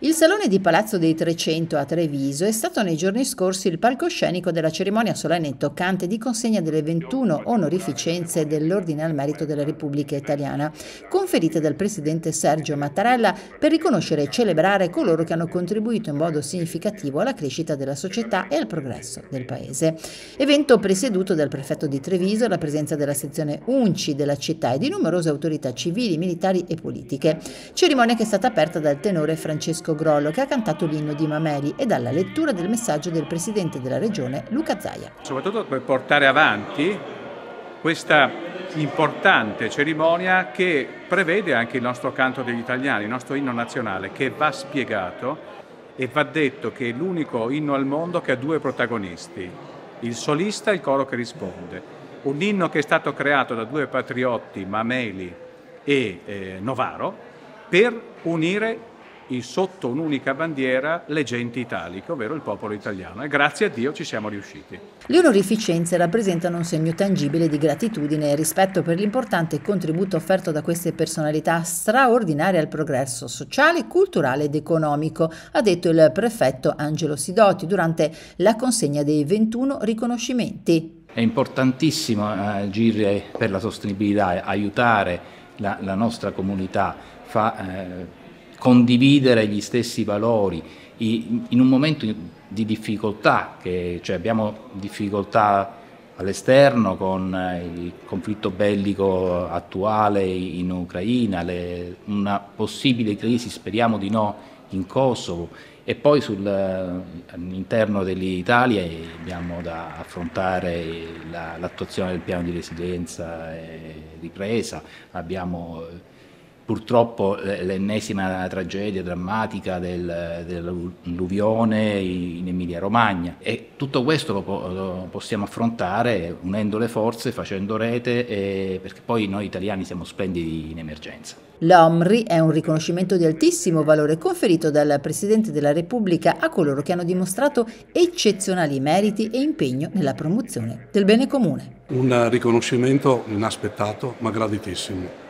Il Salone di Palazzo dei Trecento a Treviso è stato nei giorni scorsi il palcoscenico della cerimonia solenne e toccante di consegna delle 21 onorificenze dell'Ordine al Merito della Repubblica Italiana, conferite dal presidente Sergio Mattarella per riconoscere e celebrare coloro che hanno contribuito in modo significativo alla crescita della società e al progresso del Paese. Evento presieduto dal prefetto di Treviso alla presenza della sezione UNCI della città e di numerose autorità civili, militari e politiche. Cerimonia che è stata aperta dal tenore Francesco Francesco Grollo che ha cantato l'inno di Mameli e dalla lettura del messaggio del presidente della regione Luca Zaia. Soprattutto per portare avanti questa importante cerimonia che prevede anche il nostro canto degli italiani, il nostro inno nazionale, che va spiegato e va detto che è l'unico inno al mondo che ha due protagonisti, il solista e il coro che risponde. Un inno che è stato creato da due patriotti, Mameli e eh, Novaro, per unire sotto un'unica bandiera le genti italiche, ovvero il popolo italiano. E grazie a Dio ci siamo riusciti. Le onorificenze rappresentano un segno tangibile di gratitudine e rispetto per l'importante contributo offerto da queste personalità straordinarie al progresso sociale, culturale ed economico, ha detto il prefetto Angelo Sidoti durante la consegna dei 21 riconoscimenti. È importantissimo agire per la sostenibilità, aiutare la, la nostra comunità, fa, eh, condividere gli stessi valori in un momento di difficoltà, che, cioè abbiamo difficoltà all'esterno con eh, il conflitto bellico attuale in Ucraina, le, una possibile crisi, speriamo di no, in Kosovo. E poi sul, all'interno dell'Italia abbiamo da affrontare l'attuazione del piano di resilienza e ripresa, abbiamo purtroppo l'ennesima tragedia drammatica del, dell'alluvione in Emilia Romagna e tutto questo lo, lo, possiamo affrontare unendo le forze, facendo rete e, perché poi noi italiani siamo splendidi in emergenza. L'OMRI è un riconoscimento di altissimo valore conferito dal Presidente della Repubblica a coloro che hanno dimostrato eccezionali meriti e impegno nella promozione del bene comune. Un riconoscimento inaspettato ma graditissimo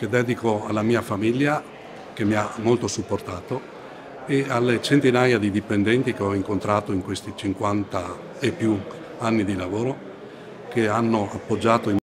che dedico alla mia famiglia che mi ha molto supportato e alle centinaia di dipendenti che ho incontrato in questi 50 e più anni di lavoro che hanno appoggiato in